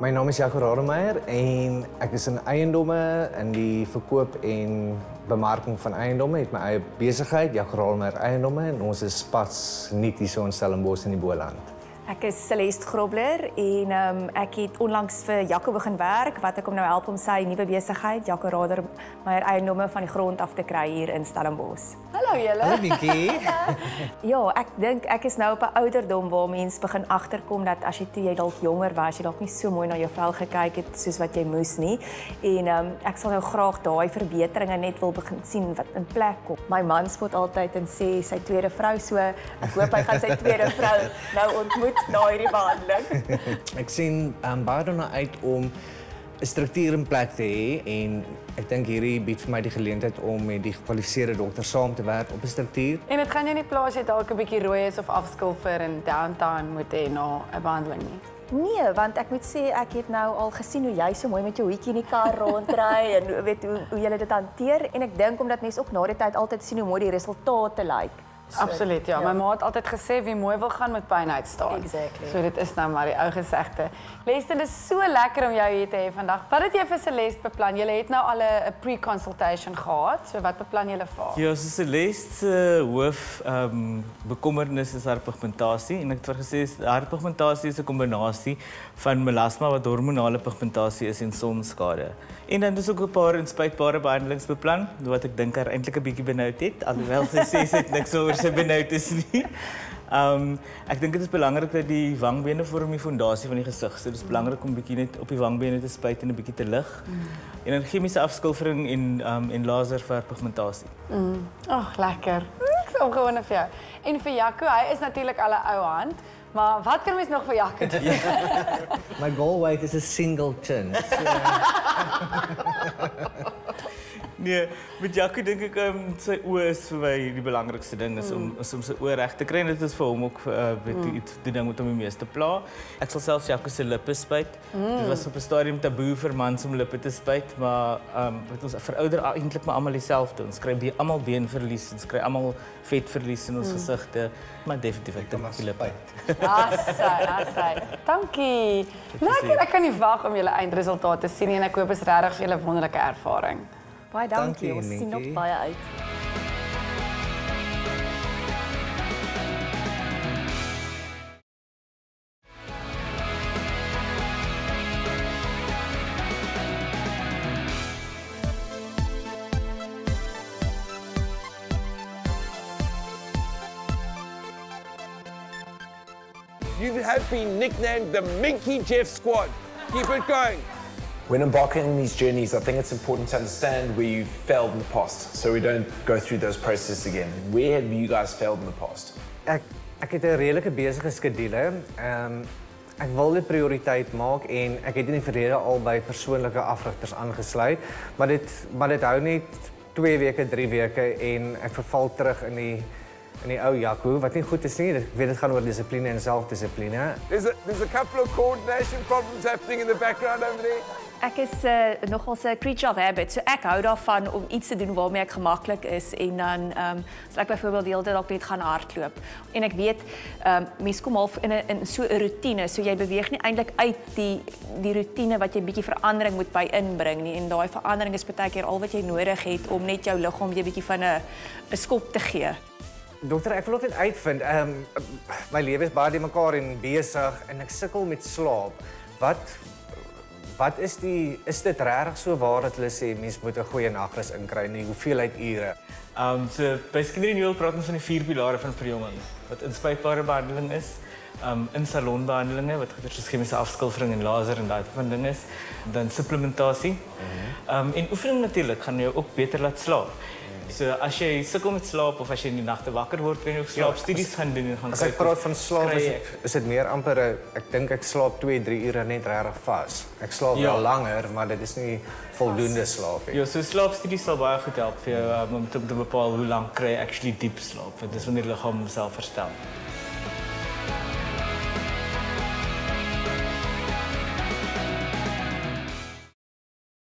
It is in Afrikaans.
My naam is Jaco Rademeier en ek is in eiendomme in die verkoop en bemarking van eiendomme. Ek het my eie besigheid, Jaco Rademeier Eiendomme en ons is pas nie hier so in Stellenbosch in die Boland. Ek is Celeste Grobler en um, ek het onlangs vir Jaco begin werk wat ek hom nou help om sy nuwe besigheid, Rader, my eiendomme van die grond af te kry hier in Stellenbosch. Hallo julle. Hallo Nikki. ja, ek dink ek is nou op 'n ouderdom waar mense begin agterkom dat as jy toe jy dalk jonger was, jy dalk nie so mooi na jou vel gekyk het soos wat jy moes nie. En um, ek sal nou graag daai verbeteringe net wil begin sien wat in plek kom. My man spot altyd en sê sy tweede vrou so, ek hoop hy gaan sy tweede vrou nou ontmoet na hierdie behandeling. ek sien um, baie daarna uit om 'n struktuur in plek te hê en ek dink hierdie bied vir my die geleentheid om met die gekwalifiseerde dokter saam te werk op 'n struktuur. En dit gaan jou nie plaas jy dalk 'n bietjie rooi is of afskilfer en downtime moet hê na 'n behandeling nie. Nee, want ek moet sê ek het nou al gesien hoe jy so mooi met jou hoetjie in die kar rondry en weet hoe hoe jy dit hanteer en ek dink omdat mense ook na die tyd altyd sien hoe mooi die resultate lyk. Like. So, Absoluut, ja. ja. My ma het altyd gesê wie mooi wil gaan met pyn uitstaan. Exactly. So dit is nou maar die ou gesegde. Leste, dit is so lekker om jou hier te hê vandag. Wat het jy vir Celeste beplan? Jy het nou al 'n pre-consultation gehad. So wat beplan jy vir haar? Ja, so Celeste se hoof ehm um, bekommernis is haar pigmentasie en ek het vir gesê haar pigmentasie is 'n kombinasie van melasma wat hormonale pigmentasie is en sonskade. En dan is ook 'n paar inspuitbare behandelings beplan wat ek dink haar eintlik 'n bietjie benoud het, alhoewel sy sê sy het niks oor sy benoud is nie. Um, ek dink dit is belangrik dat die wangbene vorm die fondasie van die gesig. So dit is belangrik om bietjie net op die wangbene te spuit en 'n bietjie te lig. Mm. En dan chemiese afskilfering en um, en laser vir pigmentasie. Mm. Ag, oh, lekker. Ek sê omgewone vir jou. En vir Jaco, hy is natuurlik al 'n ou hand. Maar wat kan mens nog vir Jaco doen? My goal weight is a single chin. So, Nee, met Jaco dink ek um, sy oë is vir my die belangrikste ding is om is om sy oë reg te kry en dit is vir hom ook uh, weet mm. die, die ding wat hom die meeste pla. Ek sal selfs Jaco se lippe spuit. Mm. Dit was op 'n stadium taboe vir mans om lippe te spuit, maar ehm um, weet ons verouder eintlik maar almal dieselfde. Ons kry be almal beenverlies, ons kry almal vetverlies in ons mm. gesigte, maar definitief ek dink die lippe. Assai, assai. Dankie. Lekker, ek kan nie wag om julle eindresultate te sien en ek hoop is regtig vir julle wonderlike ervaring. Baie dankie. dankie Ons sien nog baie uit. You have been nicknamed the Minky Jeff Squad. Keep it going. When embarking on these journeys, I think it's important to understand where you've failed in the past so we don't go through those processes again. Where have you guys failed in the past? Ek ek het 'n redelike besige skedule. Ehm um, ek wil dit prioriteit maak en ek het in al by persoonlike afrigters aangesluit, maar dit maar dit hou net 2 weke, 3 weke en ek verval terug in die in die ou Jaco wat nie goed is nie. Ek weet dit gaan oor dissipline en selfdissipline. There's a there's a couple of coordination problems happening in the background over there. Ek is uh, nogal 'n creature of habit. So ek hou daarvan om iets te doen waarmee ek gemaklik is en dan ehm um, so ek byvoorbeeld die hele tyd dalk net gaan hardloop. En ek weet ehm um, mense kom half in 'n in so 'n rotine, so jy beweeg nie eintlik uit die die rotine wat jy bietjie verandering moet by inbring nie. En daai verandering is baie keer al wat jy nodig het om net jou liggaam jy bietjie van 'n 'n skop te gee. Dokter, ek wil net uitvind, ehm um, my lewe is baie mekaar en besig en ek sukkel met slaap. Wat wat is die is dit regtig so waar dat hulle sê mens moet 'n goeie nagrus inkry en hoeveelheid ure? Ehm um, so Skinner Renewal praat ons van die vier pilare van verjonging wat inspuitbare behandeling is, ehm um, in salonbehandelinge wat goeie soos chemiese afskilfering en laser en daai tipe ding is, dan supplementasie. Mhm. Ehm um, en oefening natuurlik gaan jou ook beter laat slaap. So as jy sukkel met slaap of as jy in die nagte wakker word, kan jy slaapstudies ja, gaan doen en gaan kyk. As ek praat van slaap is dit is dit meer amper ek dink ek slaap 2, 3 ure net regtig vas. Ek slaap ja. wel langer, maar dit is nie voldoende slaap nie. Ja, so slaapstudies sal baie goed help vir jou um, om te bepaal hoe lank kry jy actually diep slaap. Dit is wanneer die liggaam homself herstel.